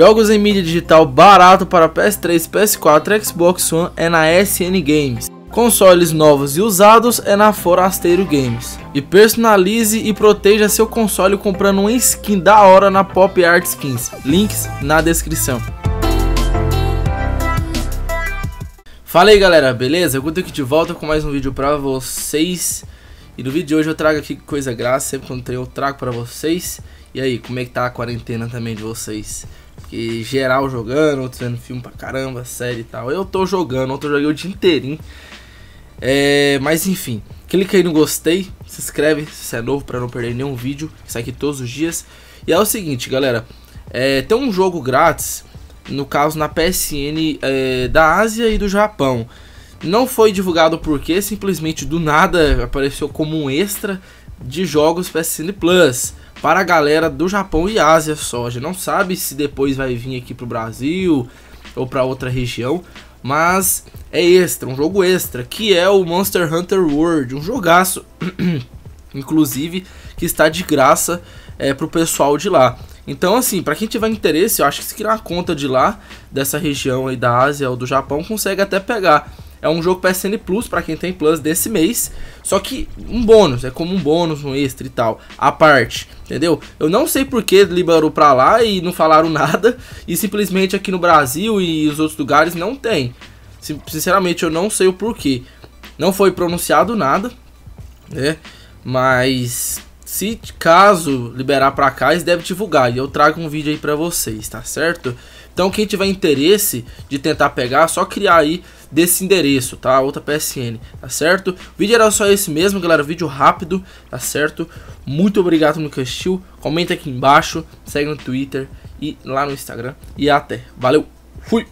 Jogos em mídia digital barato para PS3, PS4 e Xbox One é na SN Games. Consoles novos e usados é na Forasteiro Games. E personalize e proteja seu console comprando uma skin da hora na Pop Art Skins. Links na descrição. Fala aí galera, beleza? Eu aqui de volta com mais um vídeo pra vocês. E no vídeo de hoje eu trago aqui coisa graça, sempre tem eu trago pra vocês. E aí, como é que tá a quarentena também de vocês? Porque geral jogando, outros vendo filme pra caramba, série e tal. Eu tô jogando, outro joguei o dia inteirinho. É, mas enfim, clica aí no gostei, se inscreve se você é novo para não perder nenhum vídeo, que sai aqui todos os dias. E é o seguinte, galera, é, tem um jogo grátis, no caso na PSN é, da Ásia e do Japão. Não foi divulgado porque simplesmente do nada apareceu como um extra de jogos PSN Plus para a galera do Japão e Ásia só. A gente não sabe se depois vai vir aqui pro Brasil ou para outra região, mas é extra, um jogo extra, que é o Monster Hunter World, um jogaço, inclusive, que está de graça é, pro pessoal de lá. Então, assim, para quem tiver interesse, eu acho que se criar uma conta de lá, dessa região aí da Ásia ou do Japão, consegue até pegar. É um jogo PSN Plus para quem tem Plus desse mês. Só que um bônus, é como um bônus, um extra e tal. A parte, entendeu? Eu não sei por que liberou pra lá e não falaram nada. E simplesmente aqui no Brasil e os outros lugares não tem. Sinceramente, eu não sei o porquê. Não foi pronunciado nada, né? Mas se caso liberar pra cá, eles devem divulgar. E eu trago um vídeo aí pra vocês, tá certo? Então quem tiver interesse de tentar pegar, só criar aí desse endereço, tá? Outra PSN, tá certo? O vídeo era só esse mesmo, galera, vídeo rápido, tá certo? Muito obrigado no assistiu, comenta aqui embaixo, segue no Twitter e lá no Instagram. E até, valeu, fui!